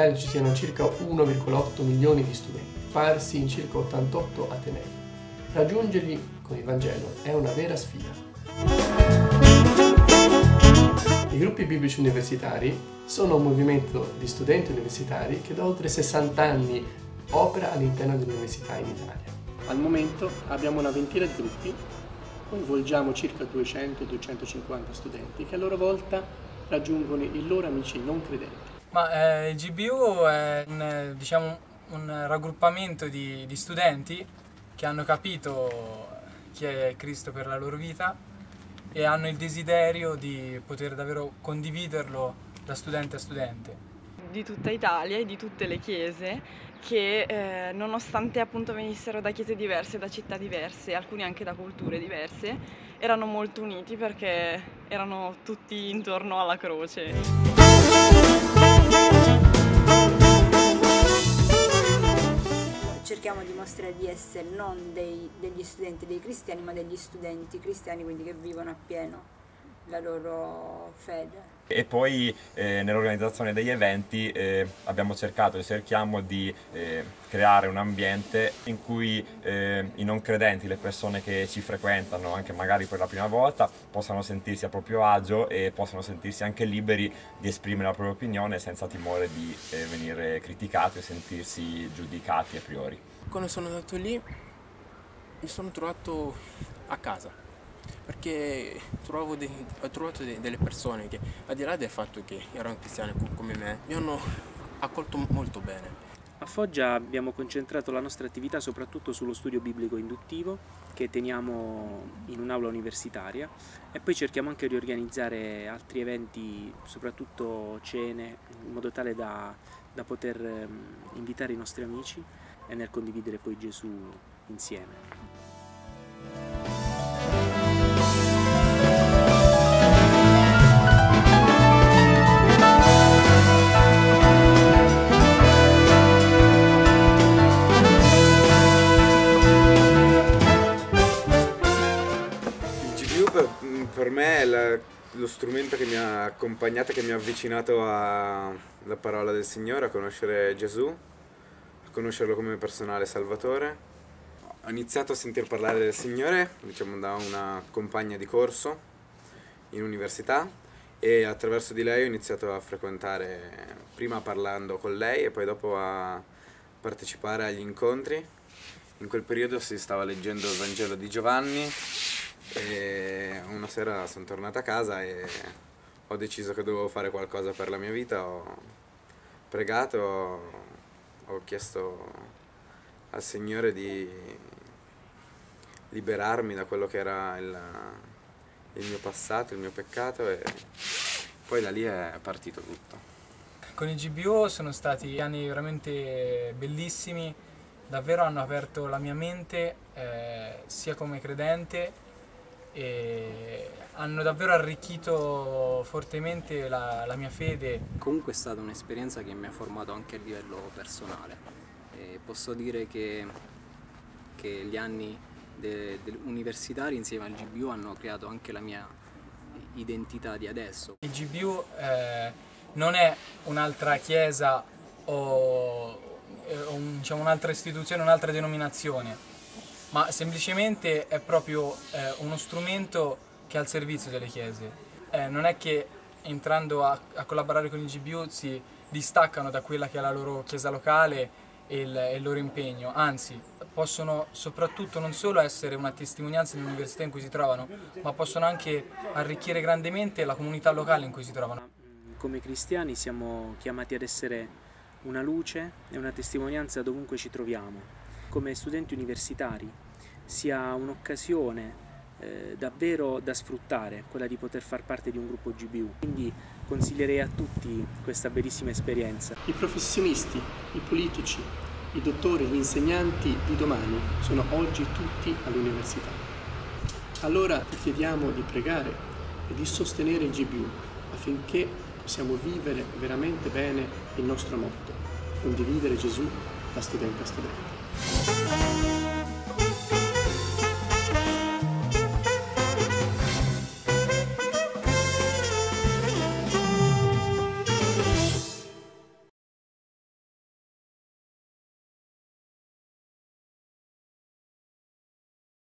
Italia ci siano circa 1,8 milioni di studenti, sparsi in circa 88 atenei. Raggiungerli con il Vangelo è una vera sfida. I gruppi biblici universitari sono un movimento di studenti universitari che da oltre 60 anni opera all'interno delle università in Italia. Al momento abbiamo una ventina di gruppi, coinvolgiamo circa 200-250 studenti che a loro volta raggiungono i loro amici non credenti. Ma eh, il GBU è un, diciamo, un raggruppamento di, di studenti che hanno capito chi è Cristo per la loro vita e hanno il desiderio di poter davvero condividerlo da studente a studente. Di tutta Italia e di tutte le chiese che eh, nonostante appunto venissero da chiese diverse, da città diverse, alcuni anche da culture diverse, erano molto uniti perché erano tutti intorno alla croce. Cerchiamo di mostrare di essere non dei, degli studenti dei cristiani, ma degli studenti cristiani, quindi che vivono appieno la loro fede. E poi eh, nell'organizzazione degli eventi eh, abbiamo cercato e cerchiamo di eh, creare un ambiente in cui eh, i non credenti, le persone che ci frequentano anche magari per la prima volta, possano sentirsi a proprio agio e possano sentirsi anche liberi di esprimere la propria opinione senza timore di eh, venire criticati o sentirsi giudicati a priori. Quando sono andato lì mi sono trovato a casa perché dei, ho trovato de, delle persone che al di là del fatto che erano cristiane come me mi hanno accolto molto bene. A Foggia abbiamo concentrato la nostra attività soprattutto sullo studio biblico induttivo che teniamo in un'aula universitaria e poi cerchiamo anche di organizzare altri eventi, soprattutto cene, in modo tale da, da poter ehm, invitare i nostri amici e nel condividere poi Gesù insieme. Me è la, lo strumento che mi ha accompagnato, che mi ha avvicinato alla parola del Signore, a conoscere Gesù, a conoscerlo come personale salvatore. Ho iniziato a sentir parlare del Signore, diciamo da una compagna di corso in università e attraverso di lei ho iniziato a frequentare, prima parlando con lei e poi dopo a partecipare agli incontri. In quel periodo si stava leggendo il Vangelo di Giovanni e una sera sono tornato a casa e ho deciso che dovevo fare qualcosa per la mia vita, ho pregato, ho chiesto al Signore di liberarmi da quello che era il, il mio passato, il mio peccato e poi da lì è partito tutto. Con il GBO sono stati anni veramente bellissimi, davvero hanno aperto la mia mente eh, sia come credente e hanno davvero arricchito fortemente la, la, mia fede. Comunque è stata un'esperienza che mi ha formato anche a livello personale. E posso dire che, che gli anni de, de universitari insieme al GBU hanno creato anche la mia identità di adesso. Il GBU eh, non è un'altra chiesa o, o diciamo, un'altra istituzione, un'altra denominazione ma semplicemente è proprio eh, uno strumento che è al servizio delle chiese. Eh, non è che entrando a, a, collaborare con il GBU si distaccano da quella che è la loro chiesa locale e il, e il loro impegno, anzi possono soprattutto non solo essere una testimonianza dell'università in cui si trovano, ma possono anche arricchire grandemente la comunità locale in cui si trovano. Come cristiani siamo chiamati ad essere una luce e una testimonianza dovunque ci troviamo come studenti universitari sia un'occasione eh, davvero da sfruttare, quella di poter far parte di un gruppo GBU. Quindi consiglierei a tutti questa bellissima esperienza. I professionisti, i politici, i dottori, gli insegnanti di domani sono oggi tutti all'università. Allora ti chiediamo di pregare e di sostenere il GBU affinché possiamo vivere veramente bene il nostro motto, condividere Gesù da studente a studente.